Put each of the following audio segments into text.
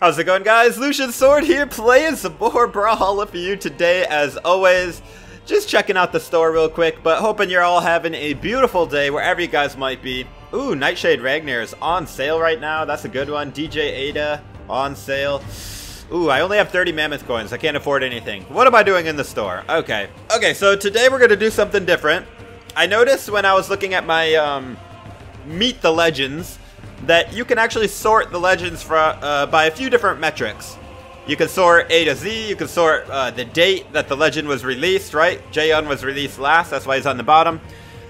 How's it going guys? Lucian Sword here playing some more Brawlhalla for you today as always. Just checking out the store real quick, but hoping you're all having a beautiful day wherever you guys might be. Ooh, Nightshade Ragnir is on sale right now. That's a good one. DJ Ada on sale. Ooh, I only have 30 Mammoth coins. I can't afford anything. What am I doing in the store? Okay. Okay, so today we're going to do something different. I noticed when I was looking at my um, Meet the Legends that you can actually sort the legends for, uh, by a few different metrics. You can sort A to Z, you can sort uh, the date that the legend was released, right? Jaeyun was released last, that's why he's on the bottom.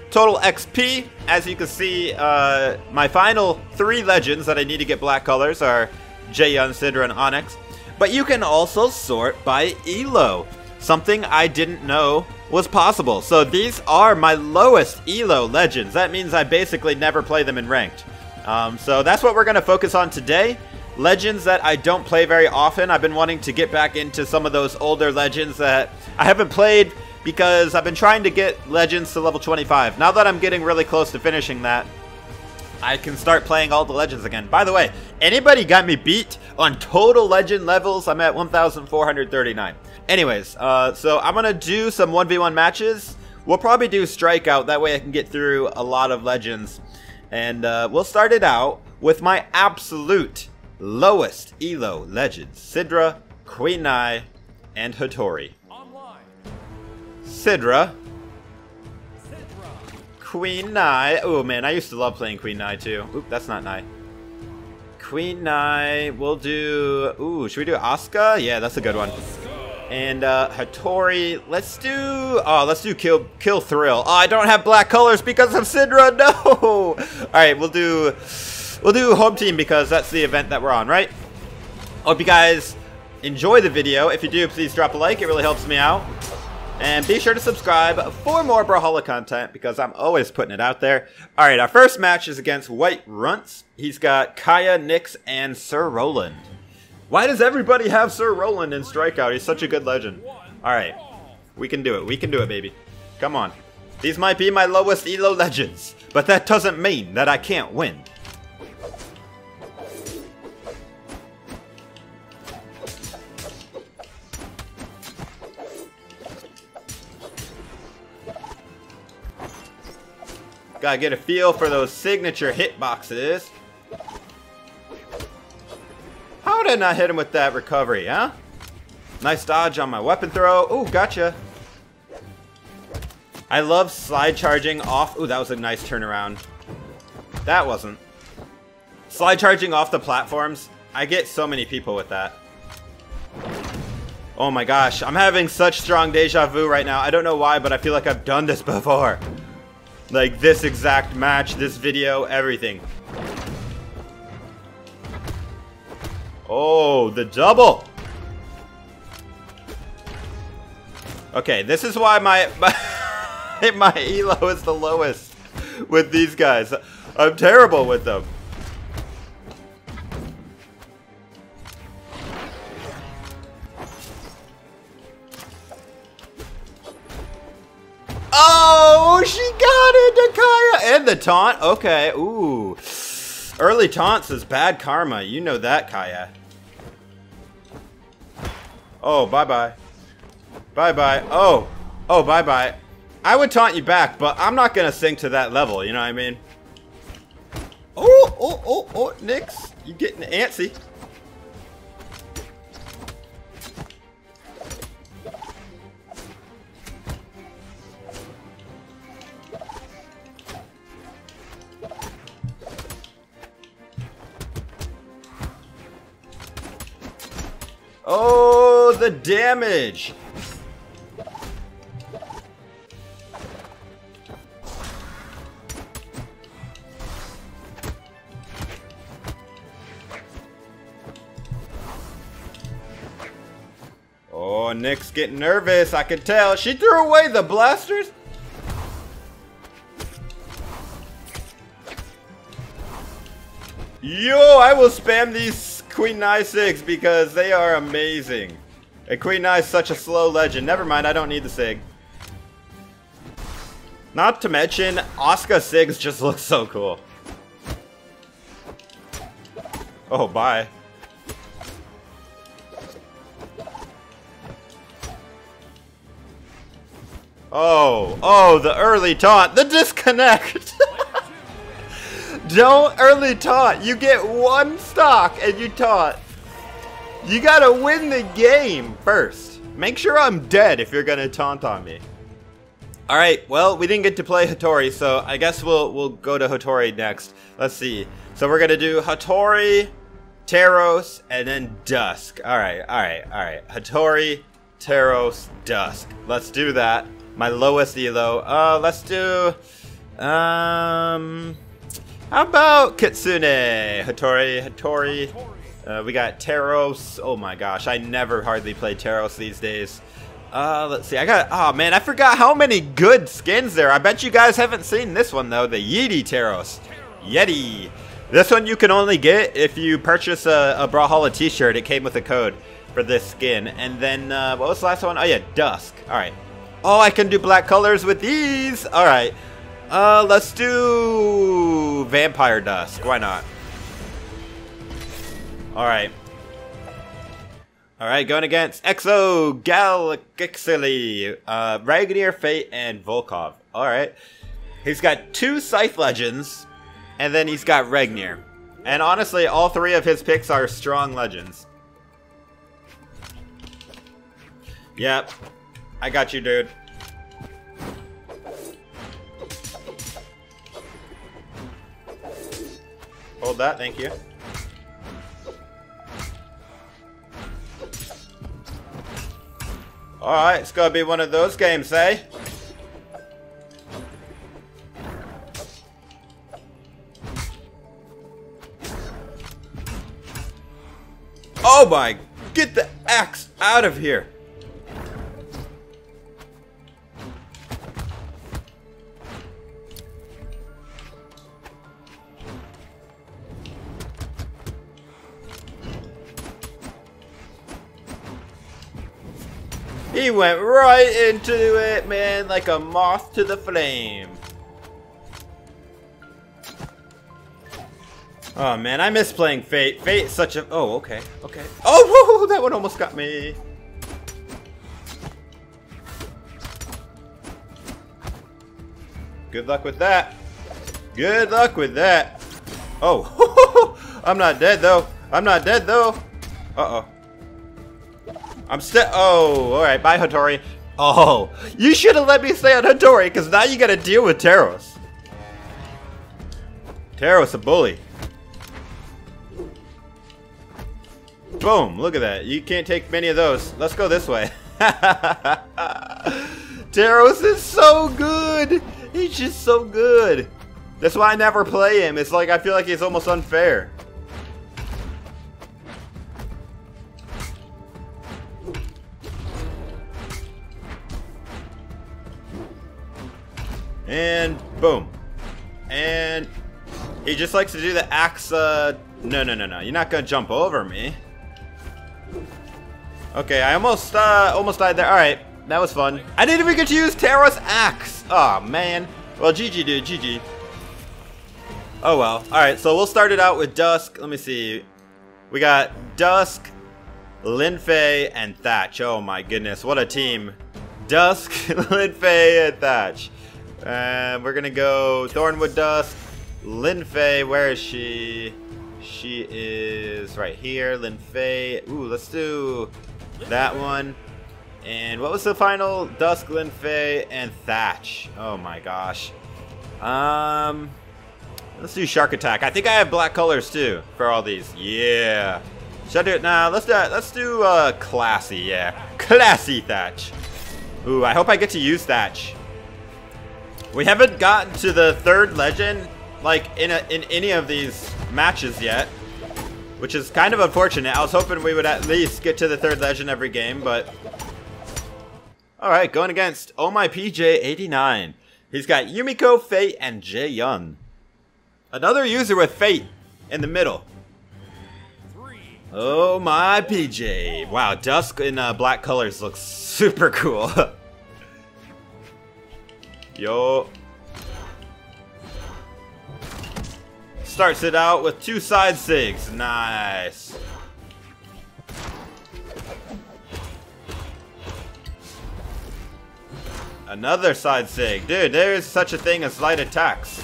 Total XP, as you can see, uh, my final three legends that I need to get black colors are Jaeyun, Sidra, and Onyx. But you can also sort by ELO, something I didn't know was possible. So these are my lowest ELO legends. That means I basically never play them in ranked. Um, so that's what we're going to focus on today. Legends that I don't play very often. I've been wanting to get back into some of those older legends that I haven't played because I've been trying to get legends to level 25. Now that I'm getting really close to finishing that, I can start playing all the legends again. By the way, anybody got me beat on total legend levels? I'm at 1,439. Anyways, uh, so I'm going to do some 1v1 matches. We'll probably do Strikeout, that way I can get through a lot of legends. And uh, we'll start it out with my absolute lowest Elo legends. Sidra, Queen Nai, and Hattori. Sidra. Queen Nai. Oh man, I used to love playing Queen Nai too. Oop, that's not Nai. Queen Nai. We'll do... Ooh, should we do Asuka? Yeah, that's a good one. And uh, Hattori, let's do, oh, let's do Kill Kill Thrill. Oh, I don't have black colors because of Sidra. No. All right, we'll do, we'll do Home Team because that's the event that we're on, right? Hope you guys enjoy the video. If you do, please drop a like. It really helps me out. And be sure to subscribe for more Brawlhalla content because I'm always putting it out there. All right, our first match is against White Runts. He's got Kaya, Nyx, and Sir Roland. Why does everybody have Sir Roland in Strikeout? He's such a good legend. Alright. We can do it. We can do it, baby. Come on. These might be my lowest ELO legends, but that doesn't mean that I can't win. Gotta get a feel for those signature hitboxes. I not hit him with that recovery, huh? Nice dodge on my weapon throw. Ooh, gotcha. I love slide charging off. Ooh, that was a nice turnaround. That wasn't. Slide charging off the platforms. I get so many people with that. Oh my gosh, I'm having such strong deja vu right now. I don't know why, but I feel like I've done this before. Like this exact match, this video, everything. Oh, the double. Okay, this is why my my, my elo is the lowest with these guys. I'm terrible with them. Oh, she got it, Kaya! And the taunt. Okay, ooh. Early taunts is bad karma. You know that, Kaya. Oh, bye-bye. Bye-bye. Oh. Oh, bye-bye. I would taunt you back, but I'm not to sink to that level, you know what I mean? Oh, oh, oh, oh, Nyx. You getting antsy. The damage! Oh, Nyx getting nervous. I can tell. She threw away the blasters. Yo, I will spam these Queen Nai 6 because they are amazing. Equina is such a slow legend. Never mind, I don't need the Sig. Not to mention, Asuka Sigs just looks so cool. Oh, bye. Oh, oh, the early taunt, the disconnect! don't early taunt, you get one stock and you taunt. You gotta win the game first. Make sure I'm dead if you're gonna taunt on me. Alright, well, we didn't get to play Hattori, so I guess we'll we'll go to Hattori next. Let's see. So we're gonna do Hattori, Teros, and then Dusk. Alright, alright, alright. Hattori, Teros, Dusk. Let's do that. My lowest elo. Uh, let's do... Um... How about Kitsune? Hattori, Hattori. Uh, we got Teros. Oh my gosh, I never hardly play Teros these days. Uh, let's see. I got. Oh man, I forgot how many good skins there. I bet you guys haven't seen this one though. The Yeti Teros. Yeti. This one you can only get if you purchase a, a Brawlhalla T-shirt. It came with a code for this skin. And then uh, what was the last one? Oh yeah, Dusk. All right. Oh, I can do black colors with these. All right. Uh, let's do Vampire Dusk. Why not? Alright. Alright, going against Exo Galaxily, uh, Ragnir, Fate, and Volkov. Alright. He's got two Scythe Legends, and then he's got Ragnir. And honestly, all three of his picks are strong legends. Yep. I got you, dude. Hold that, thank you. Alright, it's gotta be one of those games, eh? Oh my, get the axe out of here. Went right into it, man, like a moth to the flame. Oh man, I miss playing Fate. Fate's such a... Oh, okay, okay. Oh, whoa, that one almost got me. Good luck with that. Good luck with that. Oh, I'm not dead though. I'm not dead though. Uh-oh. I'm still. Oh, all right. Bye, Hattori. Oh, you should have let me stay on Hattori, because now you got to deal with Taros. Teros, a bully. Boom! Look at that. You can't take many of those. Let's go this way. Teros is so good. He's just so good. That's why I never play him. It's like I feel like he's almost unfair. Just likes to do the axe, uh, no, no, no, no. You're not gonna jump over me. Okay, I almost, uh, almost died there. Alright, that was fun. I didn't even get to use Teros' axe. Oh, man. Well, GG, dude, GG. Oh, well. Alright, so we'll start it out with Dusk. Let me see. We got Dusk, Linfei, and Thatch. Oh, my goodness. What a team. Dusk, Linfei, and Thatch. And we're gonna go Thornwood Dusk. Linfei, where is she? She is right here. Linfei. Ooh, let's do that one. And what was the final? Dusk, Linfei, and Thatch. Oh my gosh. Um, let's do Shark Attack. I think I have black colors too for all these. Yeah. Should I do it now? Let's do let's do uh classy. Yeah, classy Thatch. Ooh, I hope I get to use Thatch. We haven't gotten to the third legend, like, in, a, in any of these matches yet. Which is kind of unfortunate. I was hoping we would at least get to the third legend every game, but... Alright, going against Oh My PJ89. He's got Yumiko, Fate, and Jaeyun. Another user with Fate in the middle. Oh my PJ. Wow, Dusk in uh, black colors looks super cool. Yo. Starts it out with two side sigs. Nice. Another side sig. Dude, there is such a thing as light attacks.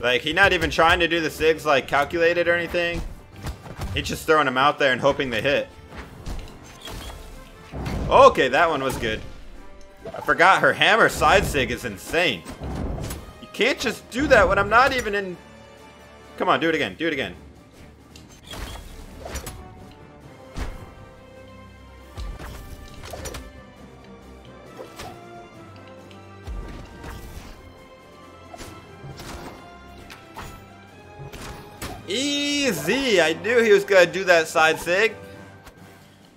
Like, he not even trying to do the SIGs, like, calculated or anything. He's just throwing them out there and hoping they hit. Okay, that one was good. I forgot her hammer side sig is insane. You can't just do that when I'm not even in... Come on, do it again. Do it again. Easy! I knew he was gonna do that side sig.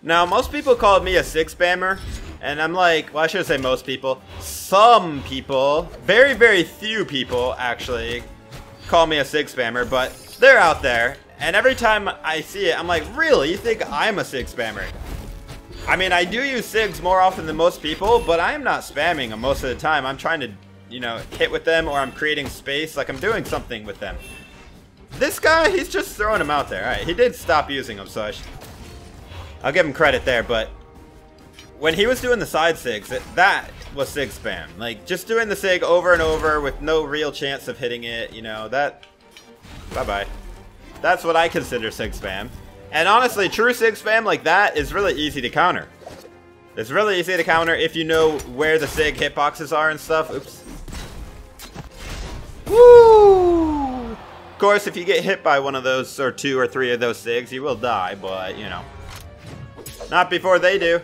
Now, most people called me a SIG spammer, and I'm like, well, I shouldn't say most people. Some people, very, very few people, actually, call me a SIG spammer, but they're out there. And every time I see it, I'm like, really? You think I'm a SIG spammer? I mean, I do use SIGs more often than most people, but I am not spamming them most of the time. I'm trying to, you know, hit with them, or I'm creating space, like I'm doing something with them. This guy, he's just throwing them out there. Alright, he did stop using them, so I I'll give him credit there, but when he was doing the side SIGs, it, that was SIG spam. Like, just doing the SIG over and over with no real chance of hitting it, you know, that... Bye-bye. That's what I consider SIG spam. And honestly, true SIG spam like that is really easy to counter. It's really easy to counter if you know where the SIG hitboxes are and stuff. Oops. Woo! Of course, if you get hit by one of those, or two or three of those SIGs, you will die, but, you know. Not before they do.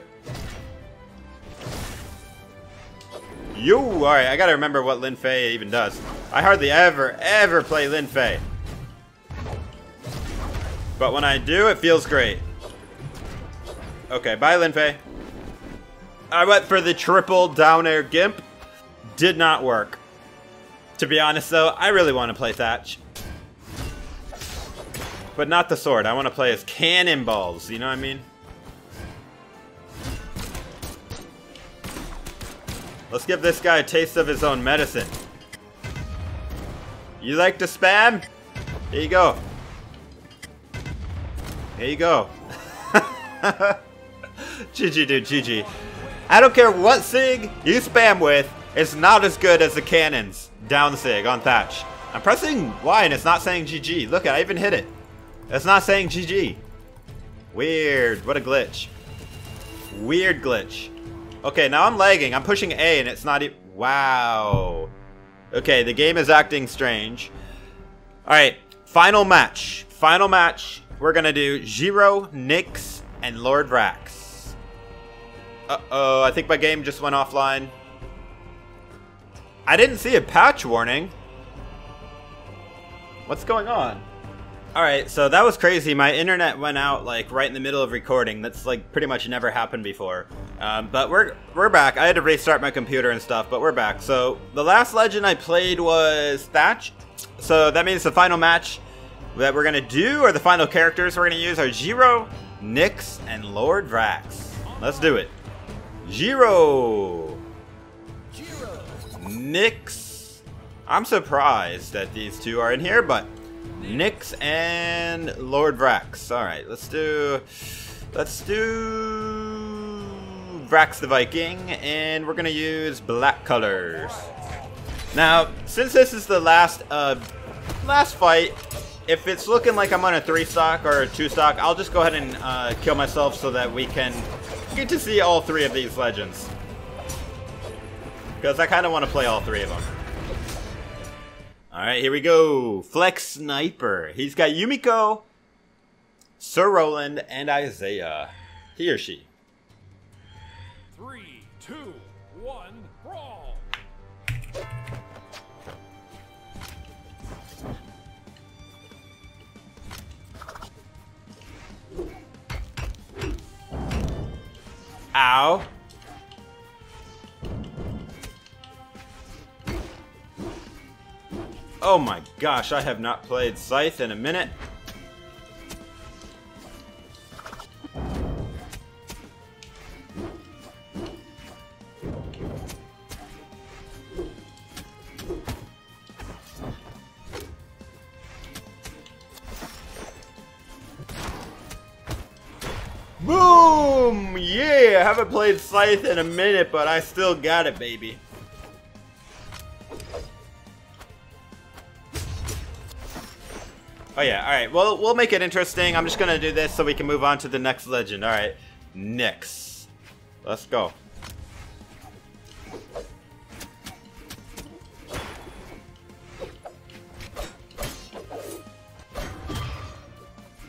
You! Alright, I gotta remember what Lin Fei even does. I hardly ever, ever play Lin Fei. But when I do, it feels great. Okay, bye Lin Fei. I went for the triple down air gimp. Did not work. To be honest though, I really want to play Thatch. But not the sword. I want to play as cannonballs. You know what I mean? Let's give this guy a taste of his own medicine. You like to spam? Here you go. Here you go. GG, dude, GG. I don't care what SIG you spam with, it's not as good as the cannons down SIG on Thatch. I'm pressing Y and it's not saying GG. Look, I even hit it. It's not saying GG. Weird. What a glitch. Weird glitch. Okay, now I'm lagging. I'm pushing A and it's not even... Wow. Okay, the game is acting strange. Alright, final match. Final match. We're gonna do Jiro, Nyx, and Lord Vraxx. Uh-oh, I think my game just went offline. I didn't see a patch warning. What's going on? Alright, so that was crazy. My internet went out like right in the middle of recording. That's like pretty much never happened before. Um, but we're we're back. I had to restart my computer and stuff, but we're back. So the last legend I played was Thatch. So that means the final match that we're gonna do, or the final characters we're gonna use are Jiro, Nyx, and Lord Vraxx. Let's do it. Jiro. Nyx. I'm surprised that these two are in here, but Nyx and Lord Vraxx. Alright, let's do... Let's do... Vraxx the Viking, and we're gonna use black colors. Now, since this is the last, uh, last fight, if it's looking like I'm on a 3 stock or a 2 stock, I'll just go ahead and uh, kill myself so that we can get to see all three of these legends. Because I kind of want to play all three of them. Alright, here we go. Flex Sniper. He's got Yumiko, Sir Roland, and Isaiah. He or she. Three, two, one, brawl. Ow. Oh my gosh, I have not played Scythe in a minute. Boom! Yeah! I haven't played Scythe in a minute, but I still got it, baby. Oh yeah, alright. Well, we'll make it interesting. I'm just gonna do this so we can move on to the next legend. Alright. Nyx. Let's go.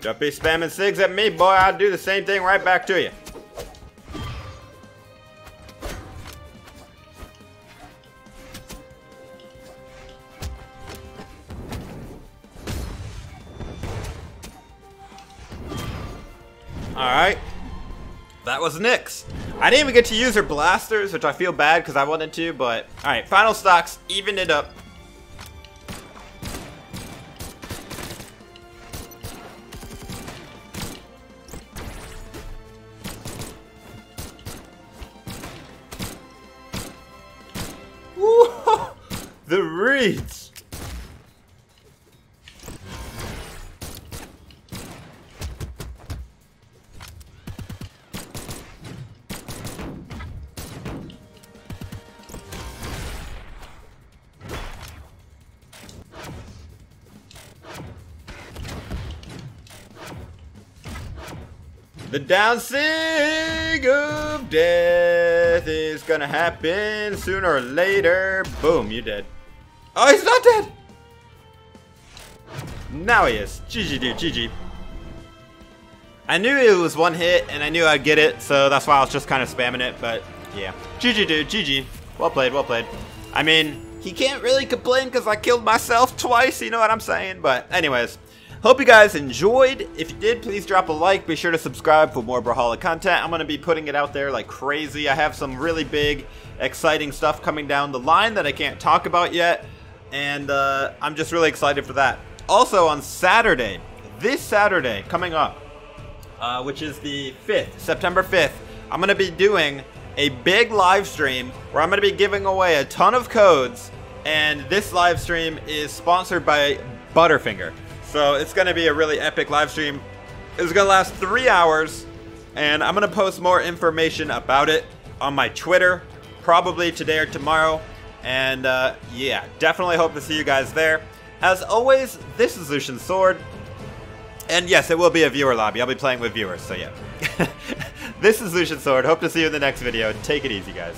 Don't be spamming SIGs at me, boy. I'll do the same thing right back to you. Was Nyx. I didn't even get to use her blasters, which I feel bad because I wanted to, but... Alright, final stocks, evened it up. The downsing of death is gonna happen sooner or later. Boom, you're dead. Oh, he's not dead! Now he is. GG, dude, GG. I knew it was one hit, and I knew I'd get it, so that's why I was just kind of spamming it, but yeah. GG, dude, GG. Well played, well played. I mean, he can't really complain because I killed myself twice, you know what I'm saying? But anyways, Hope you guys enjoyed. If you did, please drop a like. Be sure to subscribe for more Brawlhalla content. I'm going to be putting it out there like crazy. I have some really big, exciting stuff coming down the line that I can't talk about yet. And uh, I'm just really excited for that. Also, on Saturday, this Saturday coming up, uh, which is the 5th, September 5th, I'm going to be doing a big live stream where I'm going to be giving away a ton of codes. And this live stream is sponsored by Butterfinger. So it's going to be a really epic live stream. It's going to last three hours, and I'm going to post more information about it on my Twitter, probably today or tomorrow. And uh, yeah, definitely hope to see you guys there. As always, this is Lucian Sword. And yes, it will be a viewer lobby. I'll be playing with viewers, so yeah. this is Lucian Sword. Hope to see you in the next video. Take it easy, guys.